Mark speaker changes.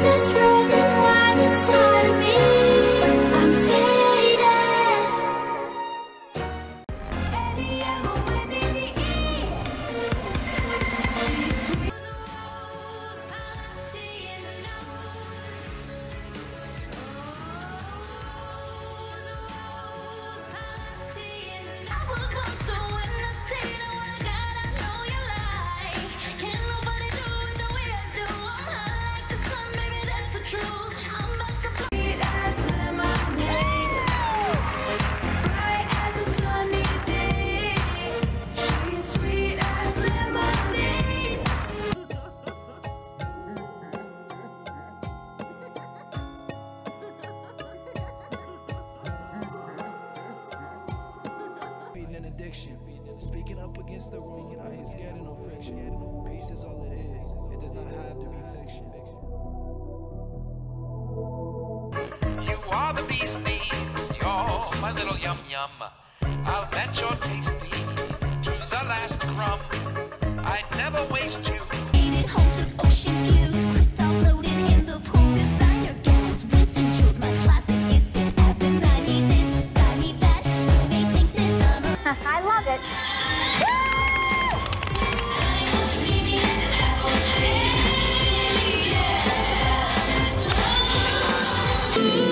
Speaker 1: Just running wild inside
Speaker 2: addiction. Speaking up against the wrong, and I ain't scared of no friction. Peace is all it is. It does not have to be fiction.
Speaker 3: You are the bee's knees, you're my little yum yum. I'll bet you're tasty to the last crumb.
Speaker 1: Well,